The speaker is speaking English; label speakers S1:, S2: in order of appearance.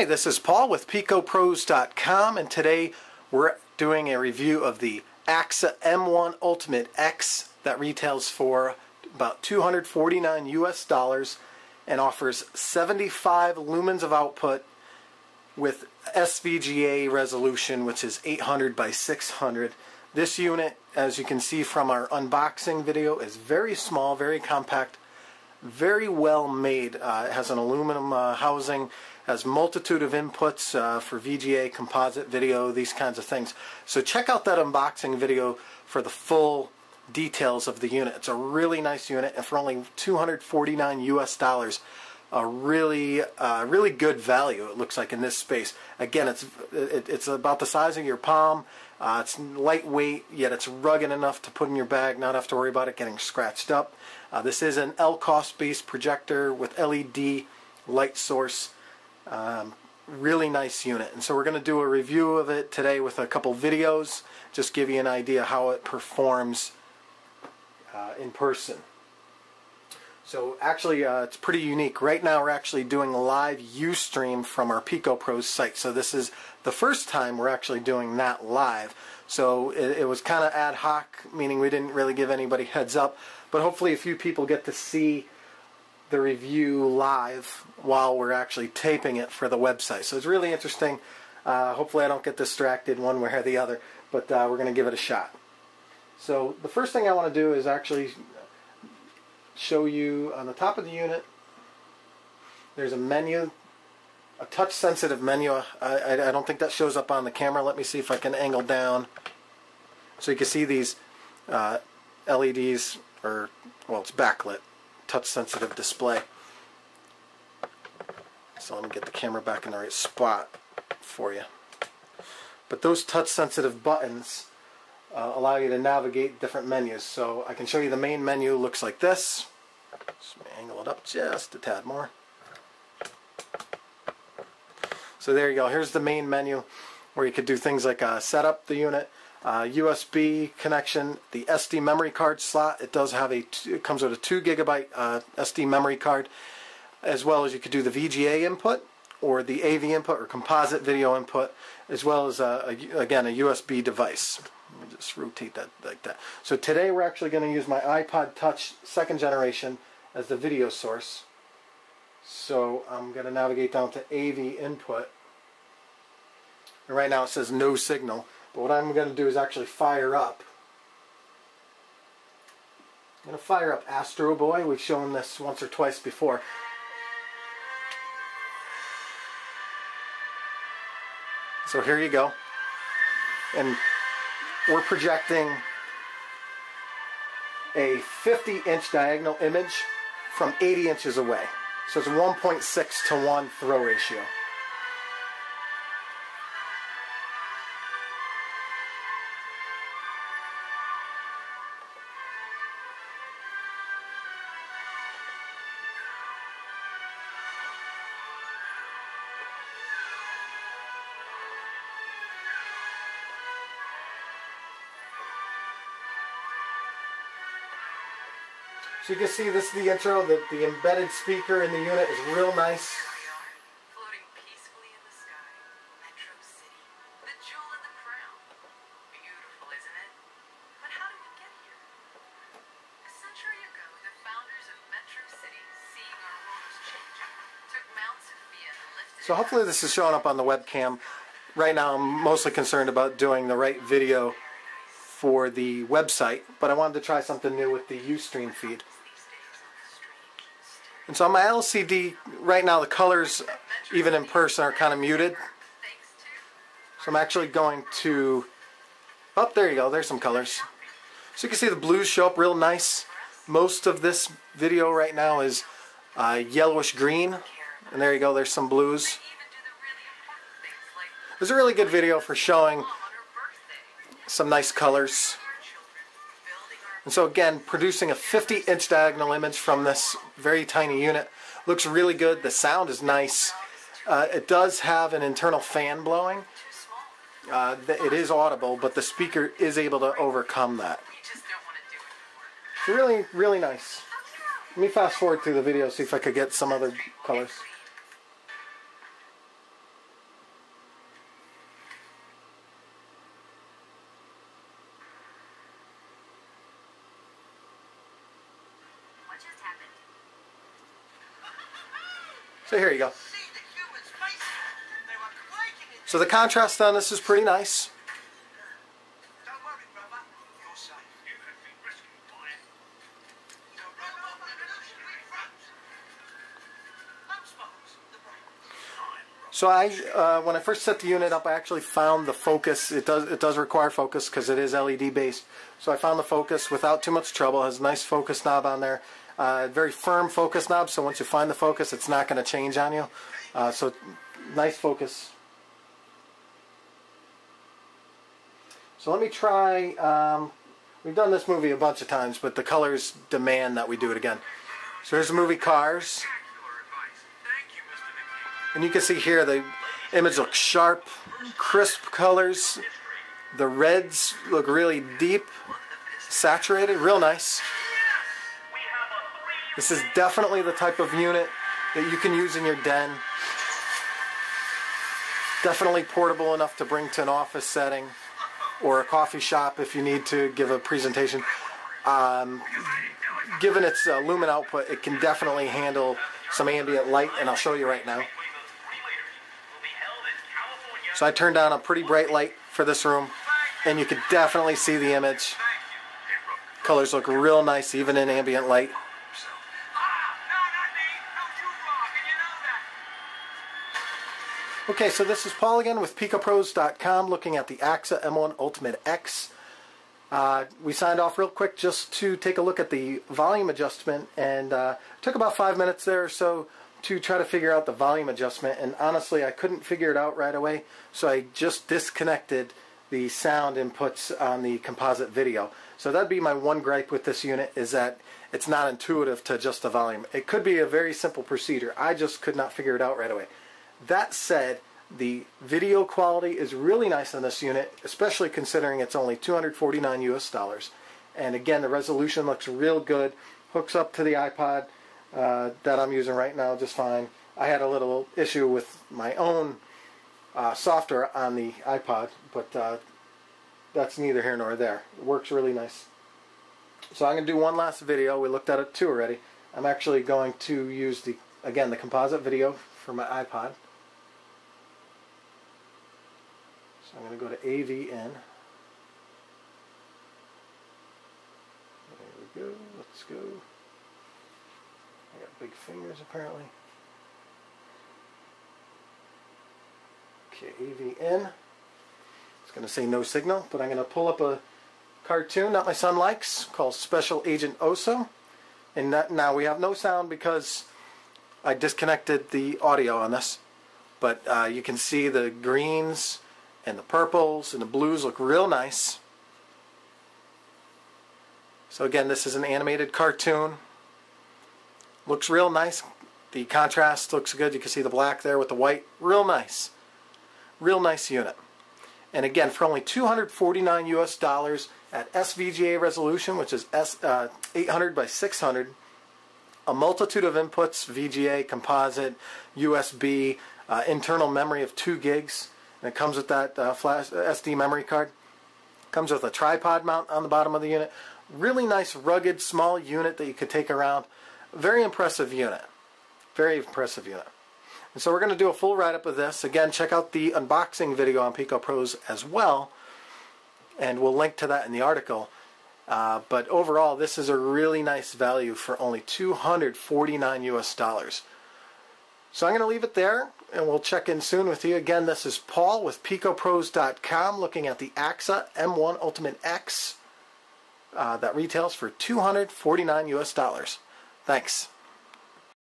S1: Hi, this is Paul with PicoPros.com and today we're doing a review of the Aaxa M1 Ultimate X that retails for about 249 US dollars and offers 75 lumens of output with SVGA resolution which is 800 by 600. This unit, as you can see from our unboxing video, is very small, very compact, very well made. Uh, it has an aluminum uh, housing, has multitude of inputs uh, for VGA, composite video, these kinds of things. So check out that unboxing video for the full details of the unit. It's a really nice unit, and for only 249 US dollars, a really, uh, really good value. It looks like in this space. Again, it's it, it's about the size of your palm. Uh, it's lightweight, yet it's rugged enough to put in your bag, not have to worry about it getting scratched up. Uh, this is an LCOS-based projector with LED light source. Um, really nice unit. And so we're going to do a review of it today with a couple videos, just give you an idea how it performs uh, in person. So actually, uh, it's pretty unique. Right now, we're actually doing a live Ustream from our Pico Pros site. So this is the first time we're actually doing that live. So it, it was kind of ad hoc, meaning we didn't really give anybody heads up. But hopefully, a few people get to see the review live while we're actually taping it for the website. So it's really interesting. Uh, hopefully, I don't get distracted one way or the other. But uh, we're going to give it a shot. So the first thing I want to do is actually show you on the top of the unit there's a menu a touch sensitive menu. I, I, I, don't think that shows up on the camera. Let me see if I can angle down so you can see these uh, LEDs or well it's backlit touch sensitive display. So let me get the camera back in the right spot for you. But those touch sensitive buttons uh, allow you to navigate different menus. So I can show you the main menu looks like this. Just angle it up just a tad more. So there you go. Here's the main menu where you could do things like uh, set up the unit, uh, USB connection, the SD memory card slot. It does have a, it comes with a 2 gigabyte uh, SD memory card, as well as you could do the VGA input or the AV input or composite video input, as well as, a, a, again, a USB device. Let me just rotate that like that. So today we're actually going to use my iPod Touch second generation as the video source. So I'm going to navigate down to AV input. And right now it says no signal. But what I'm going to do is actually fire up. I'm going to fire up Astro Boy. We've shown this once or twice before. So here you go. And we're projecting a 50 inch diagonal image from 80 inches away. So it's 1.6 to 1 throw ratio. So you can see this is the intro, the, the embedded speaker in the unit is real nice.
S2: Floating peacefully in the sky, Metro City, the jewel in the crown. Beautiful, isn't it? But how did we get here? A century ago, the founders of Metro City, seeing our world was changing, took Mount Sophia and lifted
S1: So hopefully this is showing up on the webcam. Right now I'm mostly concerned about doing the right video for the website, but I wanted to try something new with the Ustream feed. And so on my LCD, right now the colors, even in person, are kind of muted. So I'm actually going to, oh, there you go, there's some colors. So you can see the blues show up real nice. Most of this video right now is uh, yellowish green. And there you go, there's some blues. It was a really good video for showing some nice colors. And so again, producing a 50 inch diagonal image from this very tiny unit looks really good. The sound is nice. Uh, it does have an internal fan blowing. Uh, it is audible, but the speaker is able to overcome that. Really, really nice. Let me fast forward through the video, see if I could get some other colors. Here you go.
S3: See the humans' faces. They were quaking in
S1: So the contrast on this is pretty nice.
S3: Don't worry, brother. You're safe. You could be rescued by it. The robot revolutionary fronts. Love sparks. The brain.
S1: So I, uh, when I first set the unit up, I actually found the focus. It does it does require focus because it is LED based. So I found the focus without too much trouble. It has a nice focus knob on there, uh, very firm focus knob. So once you find the focus, it's not going to change on you. Uh, so nice focus. So let me try. Um, we've done this movie a bunch of times, but the colors demand that we do it again. So here's the movie Cars. And you can see here the image looks sharp, crisp colors. The reds look really deep, saturated, real nice. This is definitely the type of unit that you can use in your den. Definitely portable enough to bring to an office setting or a coffee shop if you need to give a presentation. Um, given its uh, lumen output, it can definitely handle some ambient light, and I'll show you right now. So I turned on a pretty bright light for this room, and you could definitely see the image. Colors look real nice even in ambient light. Okay, so this is Paul again with PicoPros.com looking at the Aaxa M1 Ultimate X. Uh, we signed off real quick just to take a look at the volume adjustment and uh, took about five minutes there or so to try to figure out the volume adjustment and honestly I couldn't figure it out right away so I just disconnected the sound inputs on the composite video. So that'd be my one gripe with this unit is that it's not intuitive to adjust the volume. It could be a very simple procedure. I just could not figure it out right away. That said, the video quality is really nice on this unit, especially considering it's only 249 US dollars. And again, the resolution looks real good. Hooks up to the iPod uh, that I'm using right now just fine. I had a little issue with my own uh, software on the iPod, but uh, that's neither here nor there. It works really nice. So I'm going to do one last video. We looked at it two already. I'm actually going to use the again the composite video for my iPod. So I'm going to go to AV in. There we go. Let's go. I got big fingers apparently. Okay, AV in. It's going to say no signal, but I'm going to pull up a cartoon that my son likes called Special Agent Oso. And that, now we have no sound because I disconnected the audio on this. But uh, you can see the greens and the purples and the blues look real nice. So again, this is an animated cartoon. Looks real nice. The contrast looks good. You can see the black there with the white. Real nice. Real nice unit. And again, for only 249 US dollars at SVGA resolution, which is S, uh, 800 by 600, a multitude of inputs, VGA, composite, USB, uh, internal memory of 2 gigs, and it comes with that uh, flash SD memory card. Comes with a tripod mount on the bottom of the unit. Really nice, rugged, small unit that you could take around. Very impressive unit. Very impressive unit. And so we're going to do a full write-up of this. Again, check out the unboxing video on Pico Pros as well. And we'll link to that in the article. Uh, but overall, this is a really nice value for only 249 US dollars. So I'm going to leave it there, and we'll check in soon with you. Again, this is Paul with PicoPros.com looking at the Aaxa M1 Ultimate X uh, that retails for 249 US dollars. Thanks.